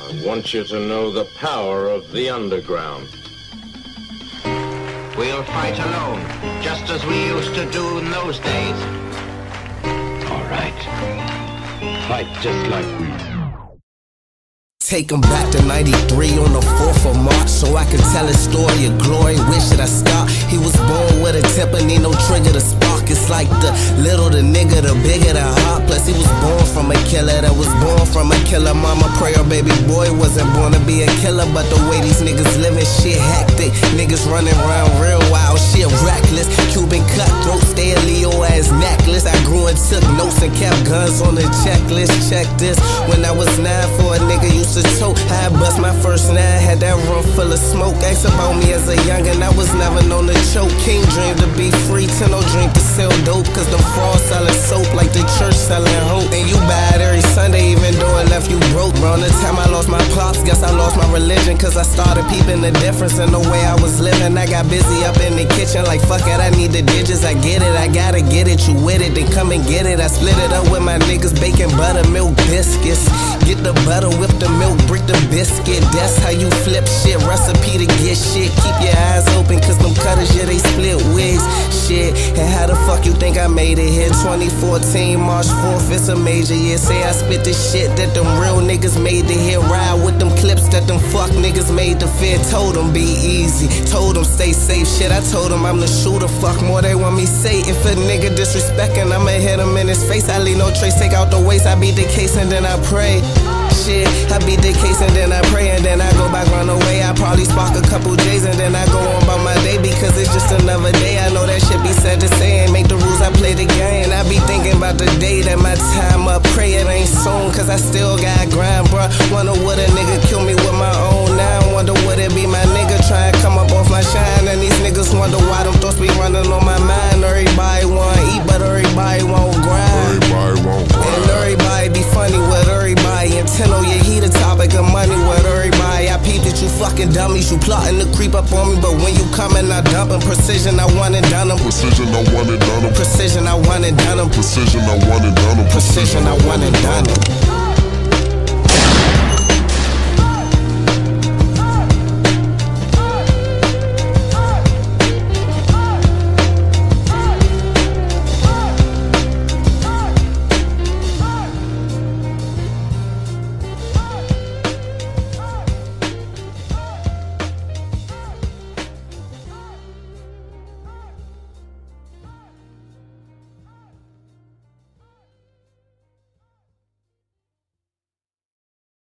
I want you to know the power of the underground. We'll fight alone, just as we used to do in those days. All right. Fight just like we Take him back to 93 on the 4th of March so I can tell his story of glory. Where should I start? He was born with a temper, need no trigger to spark. Like the little the nigga, the bigger the heart. Plus, he was born from a killer that was born from a killer. Mama pray her baby boy wasn't born to be a killer, but the way these niggas living, shit hectic. Niggas running around real wild, shit reckless. Cuban cutthroat, stay a Leo ass necklace. I grew and took notes and kept guns on the checklist. Check this. When I was nine, for a nigga used to tote. I bust my first nine, had that room full of smoke. Asked about me as a youngin', I was never known to choke. King dream to be free, sell dope. Cause the frauds selling soap like the church selling hope. And you buy it every Sunday, even though it left you broke. Around the time I lost my pops, guess I lost my religion. Cause I started peeping the difference in the way I was living. I got busy up in the kitchen, like fuck it, I need the digits. I get it, I gotta get it. You with it, then come and get it. I split it up with my niggas, bacon, butter, milk, biscuits. Get the butter, whip the milk brick the biscuit. That's how you flip shit. Recipe to think I made it here? 2014, March 4th, it's a major year. Say I spit the shit that them real niggas made to hit. Ride with them clips that them fuck niggas made to fit. Told them be easy. Told them stay safe. Shit, I told them I'm the shooter. Fuck more they want me say. If a nigga disrespecting, I'ma hit him in his face. I leave no trace, take out the waste. I beat the case and then I pray. Shit, I beat the case and then I pray and then I I still got grind, bruh. Wonder what a nigga kill me with my own now. Wonder would it be my nigga trying come up off my shine and these niggas wonder why them thoughts be running on my mind. Everybody want eat, but everybody won't grind. Everybody won't grind. And everybody be funny with everybody. And tell yeah, he the topic of money with everybody. I peep that you fucking dummies. You plotting to creep up on me, but when you coming, I dumping precision. I want it done 'em. Precision, I want it done 'em. Precision, I want it done 'em. Precision, I want it done 'em. Precision, I want it done 'em.